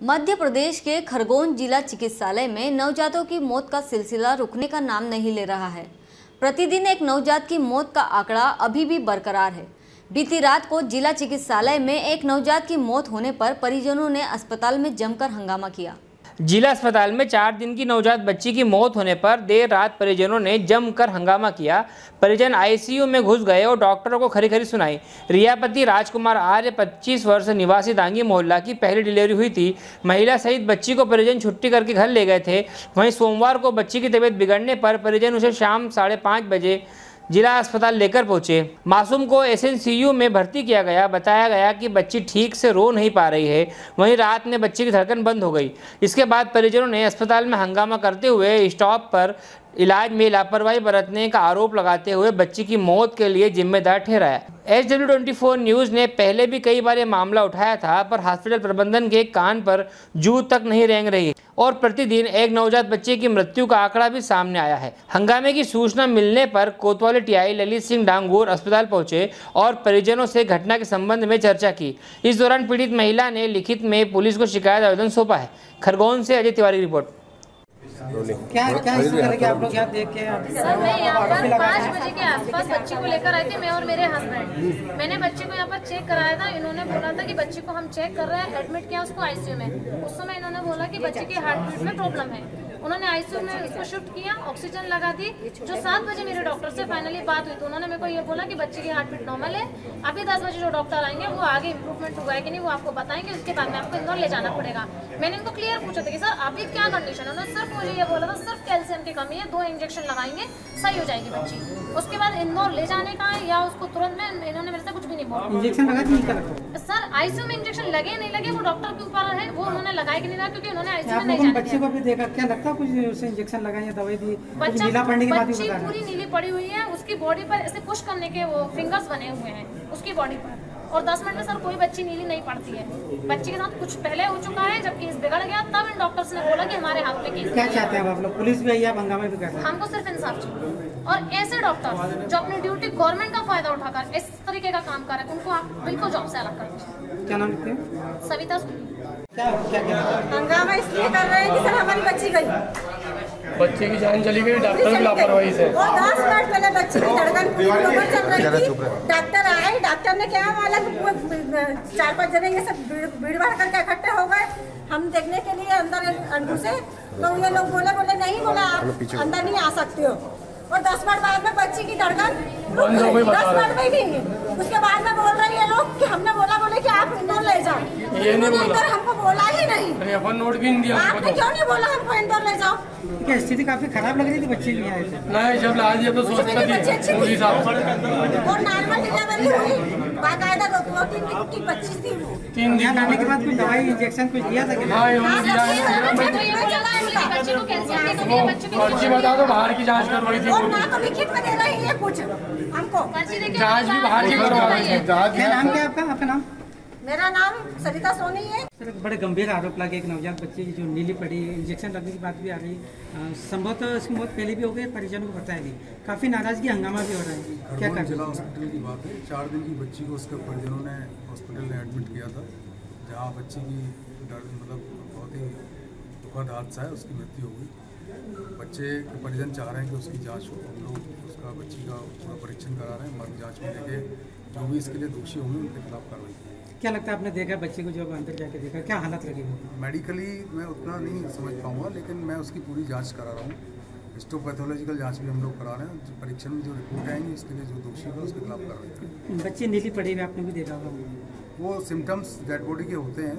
मध्य प्रदेश के खरगोन जिला चिकित्सालय में नवजातों की मौत का सिलसिला रुकने का नाम नहीं ले रहा है। प्रतिदिन एक नवजात की मौत का आंकड़ा अभी भी बरकरार है। बीती रात को जिला चिकित्सालय में एक नवजात की मौत होने पर परिजनों ने अस्पताल में जमकर हंगामा किया। जिला अस्पताल में चार दिन की नवजात बच्ची की मौत होने पर देर रात परिजनों ने जमकर हंगामा किया। परिजन आईसीयू में घुस गए और डॉक्टरों को खरी खरी सुनाई। रियापति राजकुमार आर्य 25 वर्ष, निवासी दांगी मोहल्ला की पहली डिलीवरी हुई थी। महिला सहित बच्ची को परिजन छुट्टी करके घर ले गए थे। वहीं सोमवार को बच्ची की तबीयत बिगड़ने पर परिजन उसे शाम साढ़े बजे जिला अस्पताल लेकर पहुँचे। मासूम को एसएनसीयू में भर्ती किया गया। बताया गया कि बच्ची ठीक से रो नहीं पा रही है। वहीं रात में बच्ची की धड़कन बंद हो गई। इसके बाद परिजनों ने अस्पताल में हंगामा करते हुए स्टॉप पर इलाज में लापरवाही बरतने का आरोप लगाते हुए बच्ची की मौत के लिए जिम्मेदार ठहराया H W twenty four news ने पहले भी कई बार ये मामला उठाया था, पर हॉस्पिटल प्रबंधन के कान पर जू तक नहीं रेंग रही और प्रतिदिन एक नवजात बच्चे की मृत्यु का आंकड़ा भी सामने आया है। हंगामे की सूचना मिलने पर कोतवाली टीआई ललित सिंह डांगूर अस्पताल पहुँचे और परिजनों से घटना के संबंध में चर्चा की। इस दौरान पीड़ित महिला ने लिखित में पुलिस को शिकायत आवेदन सौंपा है। खरगोन से अजय तिवारी रिपोर्ट। क्या क्या इस तरह के आप लोग यहाँ देख के सर मैं यहाँ पर पाँच बजे के आसपास बच्ची को लेकर आई थी मैं और मेरे हस्बैंड मैंने बच्ची को यहाँ पर चेक कराया था इन्होंने बोला था कि बच्ची को हम चेक कर रहे हैं एडमिट किया उसको आईसीयू में। उस समय इन्होंने बोला कि बच्ची की हार्ट बीट में प्रॉब्लम है। उन्होंने आईसीयू में उसको शिफ्ट किया ऑक्सीजन लगा दी। जो सात बजे मेरे डॉक्टर से फाइनली बात हुई तो उन्होंने मेरे को ये बोला कि बच्ची की हार्ट बीट नॉर्मल है। अभी दस बजे जो डॉक्टर आएँगे वो आगे इंप्रूवमेंट हुआ है कि नहीं वो आपको बताएँगे उसके बाद में आपको इंदौर ले जाना पड़ेगा। मैंने इनको क्लियर पूछा था कि सर अभी क्या कंडीशन है? उन्होंने सिर्फ़ मुझे ये बोला था सिर्फ़ कैल्शियम की कमी है दो इंजेक्शन लगाएँगे सही हो जाएगी बच्ची। उसके बाद इंदौर ले जाने का है या उसको तुरंत में इन्होंने मेरे से कुछ भी नहीं बोला। इंजेक्शन लगा सर आईसीयू में इंजेक्शन लगे नहीं लगे वो डॉक्टर के ऊपर है वो उन्होंने लगाया कि नहीं लगा क्योंकि उन्होंने आईसीयू में नहीं बच्चे को भी देखा क्या लगता कुछ उसे इंजेक्शन लगाए या दवाई दी। नीला पड़ने की बात भी बता पूरी नीली पड़ी हुई है उसकी बॉडी पर ऐसे पुश करने के वो फिंगर्स बने हुए हैं उसकी बॉडी पर। और 10 मिनट में सर कोई बच्ची नीली नहीं पड़ती है। बच्ची के साथ कुछ पहले हो चुका है जब केस बिगड़ गया तब इन डॉक्टर्स ने बोला कि हमारे हाथ में केस क्या चाहते हैं आप लोग? पुलिस भी आई आप हंगामा भी कर हमको सिर्फ़ इंसाफ चाहिए। और ऐसे डॉक्टर जो अपनी ड्यूटी गवर्नमेंट का फ़ायदा उठाकर इस तरीके का काम कर रहे हैं उनको आप बिल्कुल जॉब से अलग कर दीजिए। क्या नाम लिखते हैं? सविता सोनी क्या क्या क्या? हंगामा इसलिए कर रहे हैं कि सर हमारी बच्ची गई। बच्चे की जान चली गई डॉक्टर की लापरवाही से। और दस मिनट पहले बच्ची की धड़कन चल रही थी। डॉक्टर आए डॉक्टर ने क्या बोला कि वो चार पाँच जने ये सब भीड़ भीड़ भाड़ करके इकट्ठे हो गए। हम देखने के लिए अंदर घुसे तो ये लोग बोले बोले नहीं बोला आप अंदर नहीं आ सकते हो। और दस मिनट बाद में बच्ची की धड़कन बंद हो गई, दस मिनट में भी उसके बाद में बोल रही है लोग कि हमने बोला बोले कि आप इंदौर ले जाओ। ये नहीं बोला। इंदौर हमको बोला ही नहीं। अरे अपन नोट भी नहीं दिया आपने तो। क्यों नहीं बोला हमको इंदौर ले जाओ? क्या स्थिति काफ़ी खराब लग रही थी बच्चे की आए थे नहीं जब ला दिया तो सोचता थी। और नॉर्मल डिलीवरी हुई बाकायदा दिन की बच्ची थी वो तीन यहाँ दिन आने के बाद कोई दवाई इंजेक्शन कुछ दिया था क्या? हाँ हाँ, है, है पर्ची बता दो बाहर की जाँच करवाई थी और वो ना तो लिखित में दे रही है कुछ। हमको। पर्ची देखिए जाँच भी बाहर की करवाई थी। क्या नाम क्या है। आपका आपका? नाम मेरा नाम सरिता सोनी है। सर बड़े गंभीर आरोप लगे एक नवजात बच्चे की जो नीली पड़ी इंजेक्शन लगने की बात भी आ रही। है संभवतः इसकी मौत पहले भी हो गई परिजनों को बताया गई काफ़ी नाराज़गी हंगामा भी हो रहा है। क्या कर जिला हॉस्पिटल की बात है। चार दिन की बच्ची को उसके परिजनों ने हॉस्पिटल में एडमिट किया था जहाँ बच्ची की मतलब बहुत ही दुखद हादसा है उसकी मृत्यु हो गई। बच्चे के परिजन चाह रहे हैं कि उसकी जाँच हो। हम लोग उसका बच्ची का पूरा परीक्षण करा रहे हैं। मर्ग जाँच में लेके जो भी इसके लिए दोषी होंगे उनके खिलाफ कार्रवाई की क्या लगता है आपने देखा बच्चे को जब अंदर जाके देखा क्या हालत लगी मेडिकली मैं उतना नहीं समझ पाऊँगा लेकिन मैं उसकी पूरी जाँच करा रहा हूँ। हिस्टोपैथोलॉजिकल जाँच भी हम लोग करा रहे हैं जो परीक्षण में जो रिपोर्ट आएँगी उसके लिए जो दोषी होगा उसके खिलाफ कर रहे हैं बच्चे नीली पड़ी हुई आपने भी देखा होगा। वो सिम्टम्स डेड बॉडी के होते हैं।